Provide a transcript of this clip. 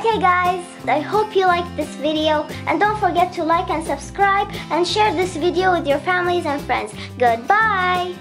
Okay guys, I hope you liked this video and don't forget to like and subscribe and share this video with your families and friends. Goodbye!